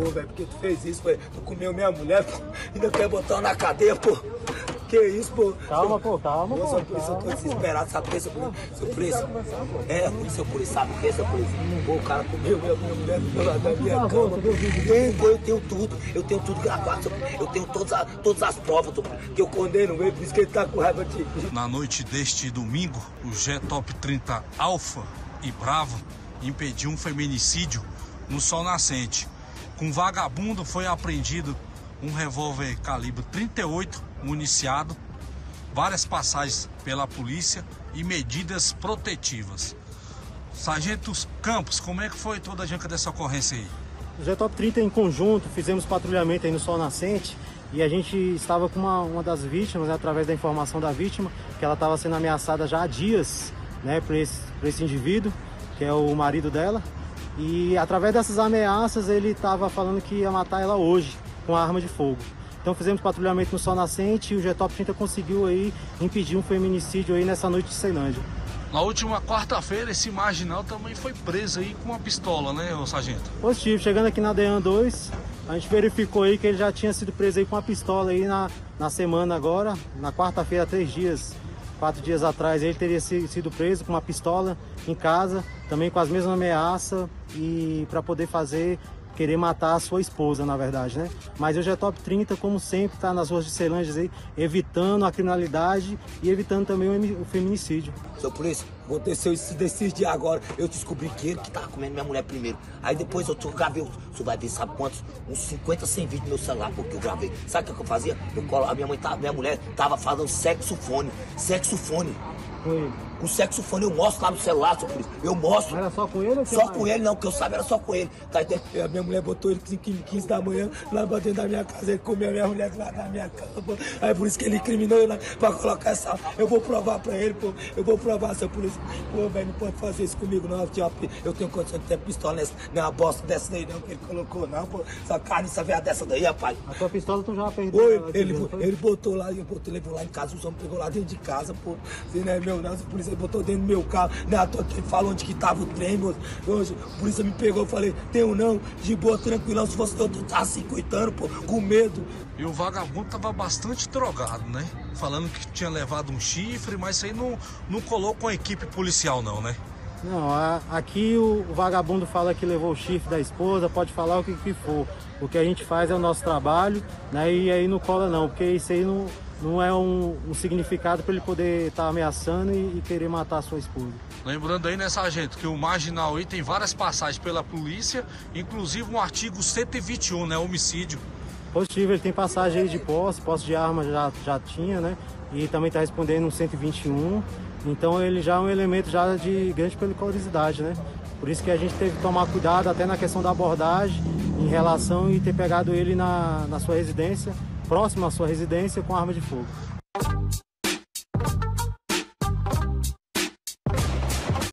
Pô, velho, porque tu fez isso, velho. Tu comeu minha mulher, pô. Ainda quer botar ela na cadeia, pô. Que isso, pô? Calma, pô, calma, Pô, seu polícia, eu tô desesperado, sabe por quê, seu polícia? Seu polícia? É, por isso, seu polícia, sabe por quê, seu polícia? Pô, o cara comeu minha mulher lado da minha cama. o Tem, pô, eu tenho tudo. Eu tenho tudo gravado, seu. Eu tenho todas, as- todas as provas, que eu condeno ele, por isso que ele tá com raiva de. Na noite deste domingo, o G-Top 30 Alfa e Bravo impediu um feminicídio no Sol Nascente. Com vagabundo foi apreendido um revólver calibre 38 municiado, várias passagens pela polícia e medidas protetivas. Sargento Campos, como é que foi toda a janca dessa ocorrência aí? O G-Top 30 em conjunto, fizemos patrulhamento aí no Sol Nascente e a gente estava com uma, uma das vítimas, né, através da informação da vítima, que ela estava sendo ameaçada já há dias né, por, esse, por esse indivíduo, que é o marido dela. E através dessas ameaças ele estava falando que ia matar ela hoje com a arma de fogo. Então fizemos patrulhamento no Sol Nascente e o G-Top 30 conseguiu aí impedir um feminicídio aí nessa noite de Ceilândia. Na última quarta-feira, esse marginal também foi preso aí com uma pistola, né, ô sargento? Positivo, chegando aqui na DEAN 2, a gente verificou aí que ele já tinha sido preso aí com uma pistola aí na, na semana agora, na quarta-feira, três dias, quatro dias atrás, ele teria si- sido preso com uma pistola em casa, também com as mesmas ameaças e para poder fazer, querer matar a sua esposa, na verdade, né? Mas hoje é top 30, como sempre, tá nas ruas de Ceilândia aí, evitando a criminalidade e evitando também o emi- o feminicídio. Seu polícia, aconteceu isso desses dias agora. Eu descobri que ele que tava comendo minha mulher primeiro. Aí depois eu gravei, o senhor vai ver, sabe quantos? Uns 50, 100 vídeos no meu celular, porque eu gravei. Sabe o que, eu fazia? Eu colo, a minha mãe tava, minha mulher tava falando sexofone. Sexofone. Foi. O sexofone eu mostro lá no celular, seu polícia. Eu mostro. Era só com ele Só com ele não, que eu sabia era só com ele. Tá, entendendo? a minha mulher botou ele 15, 15 da manhã lá pra dentro da minha casa, ele comeu a minha mulher lá na minha cama. Aí por isso que ele incriminou eu lá pra colocar essa. Eu vou provar pra ele, pô. Eu vou provar, seu polícia. Pô, velho, não pode fazer isso comigo, não. Eu, tenho condição de ter pistola nessa, não é uma bosta dessa daí, não, que ele colocou, não, pô. Essa carne, essa veia dessa daí, rapaz. A tua pistola tu já perdeu. Oi, ele, foi? ele botou lá, eu levou lá em casa, os homens pegou lá dentro de casa, pô. Você não é meu, não, a polícia botou dentro do meu carro, né? Toa que ele falou onde que tava o trem, moço. Hoje, a polícia me pegou, eu falei, tenho não, de boa, tranquilão, se fosse eu, tava assim, coitando, pô, com medo. E o vagabundo tava bastante drogado, né? Falando que tinha levado um chifre, mas isso aí não, não colou com a equipe policial, não, né? Não, a- aqui o, o vagabundo fala que levou o chifre da esposa, pode falar o que, que for. O que a gente faz é o nosso trabalho, né? E aí não cola não, porque isso aí não, não é um, um significado para ele poder estar ameaçando e, e querer matar a sua esposa. Lembrando aí, né, sargento, que o marginal aí tem várias passagens pela polícia, inclusive um artigo 121, né? Homicídio. Positivo, ele tem passagem aí de posse, posse de arma já, já tinha, né? E também está respondendo um 121. Então ele já é um elemento já de grande periculosidade, né? Por isso que a gente teve que tomar cuidado até na questão da abordagem em relação e ter pegado ele na, na sua residência, próximo à sua residência, com arma de fogo.